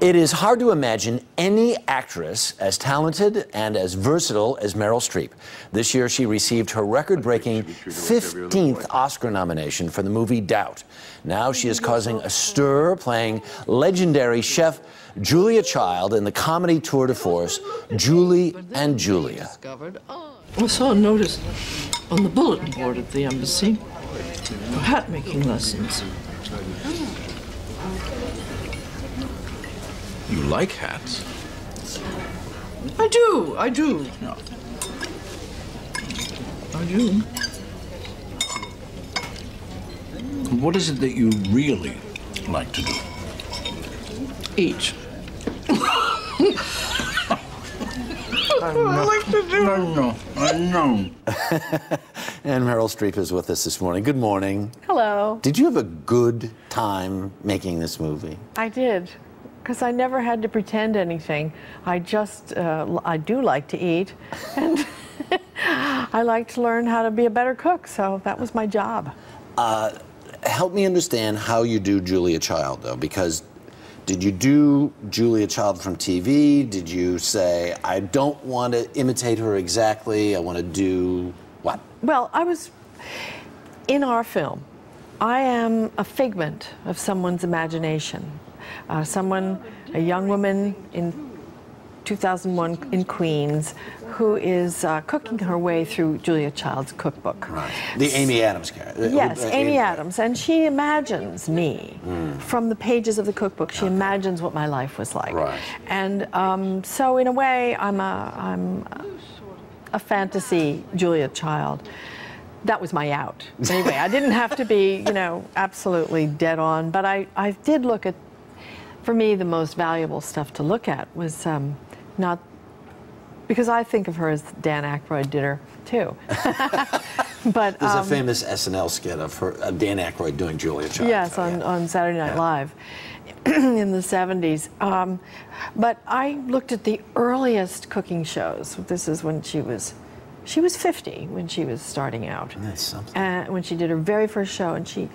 It is hard to imagine any actress as talented and as versatile as Meryl Streep. This year, she received her record breaking 15th Oscar nomination for the movie Doubt. Now she is causing a stir playing legendary chef Julia Child in the comedy tour de force, Julie and Julia. I saw a notice on the bulletin board at the embassy for hat making lessons. You like hats? I do, I do. No. I do. What is it that you really like to do? Eat. I like to do. I know. I know. And Meryl Streep is with us this morning. Good morning. Hello. Did you have a good time making this movie? I did, because I never had to pretend anything. I just, uh, I do like to eat, and I like to learn how to be a better cook, so that was my job. Help me understand how you do Julia Child, though, because did you do Julia Child from TV? Did you say, I don't want to imitate her exactly, I want to do what? Well, I was in our film. I am a figment of someone's imagination. Uh, someone, a young woman in 2001 in Queens, who is uh, cooking her way through Julia Child's cookbook. Right. The Amy Adams character. Yes, Uh, Amy Adams, and she imagines me from the pages of the cookbook. She imagines what my life was like, Right. and um, so in a way, I'm a I'm a fantasy Julia Child. That was my out. Anyway, I didn't have to be, you know, absolutely dead on, but I, I did look at. For me, the most valuable stuff to look at was um, not because I think of her as Dan Aykroyd did her too. but There's um, a famous SNL skit of her, of Dan Aykroyd doing Julia Child. Yes, on, Yeah. on Saturday Night Yeah. Live in the 70s. Um, but I looked at the earliest cooking shows. This is when she was, she was 50 when she was starting out. That's something. And when she did her very first show, and she,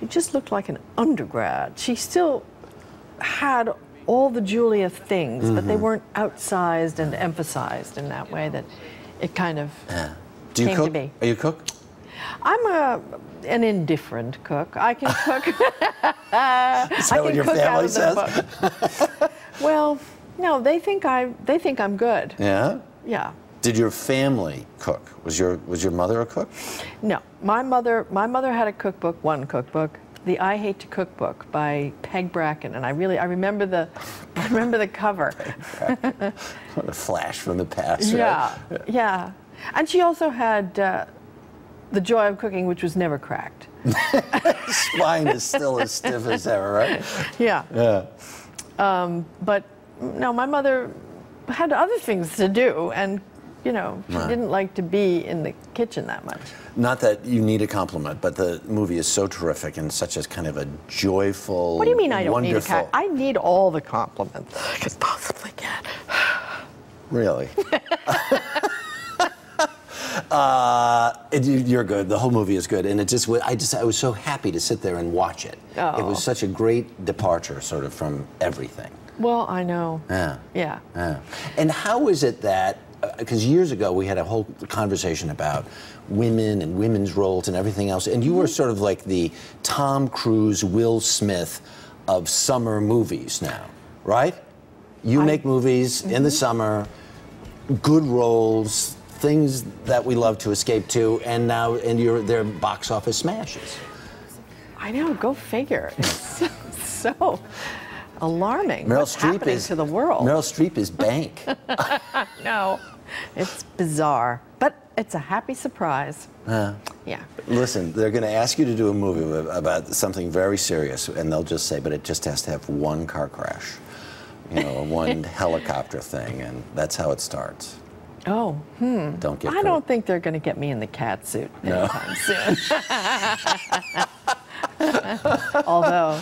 she just looked like an undergrad. She still had all the Julia things, but Mm-hmm. they weren't outsized and emphasized in that way that it kind of Yeah. Do you came to cook? be. Are you a cook? I'm a an indifferent cook. I can cook. Is I that can what your cook out family of the book. well, no, they think I they think I'm good. Yeah. Yeah. Did your family cook? Was your was your mother a cook? No, my mother my mother had a cookbook, one cookbook, the I Hate to Cook book by Peg Bracken, and I really I remember the I remember the cover. What a flash from the past. right? Yeah, yeah, and she also had uh, the Joy of Cooking, which was never cracked. Spine is still as stiff as ever, right? Yeah. Yeah. Um, but no, my mother had other things to do, and you know, she Right. didn't like to be in the kitchen that much. Not that you need a compliment, but the movie is so terrific and such a kind of a joyful. What do you mean I don't wonderful, need a compliment? I need all the compliments I could possibly get. Really. uh, it, you- you're good. The whole movie is good, and it just. I just. I was so happy to sit there and watch it. Oh. It Oh. was such a great departure, sort of, from everything. Well, I know. Yeah. Yeah. Yeah. And how is it that, Uh, because years ago we had a whole conversation about women and women's roles and everything else, and you were sort of like the Tom Cruise, Will Smith of summer movies now, right? You make movies in the mm-hmm. summer, good roles, things that we love to escape to, and now and you're they're box office smashes. I know. Go figure. It's so alarming. Meryl Streep happening is to the world? Meryl Streep is bank. No, it's bizarre, but it's a happy surprise. Yeah. Listen, they're going to ask you to do a movie about something very serious, and they'll just say, but it just has to have one car crash, you know, one helicopter thing, and that's how it starts. Oh, hmm. Don't get I caught. don't think they're going to get me in the cat suit anytime soon. Although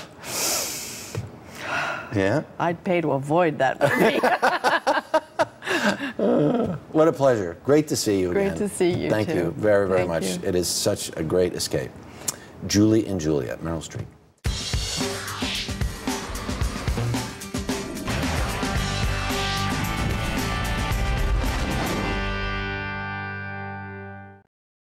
Yeah? I'd pay to avoid that movie. Uh, what a pleasure. Great to see you Great again. to see you, Thank too. you very, very Thank much. you. It is such a great escape. Julie and Julia, Meryl Streep.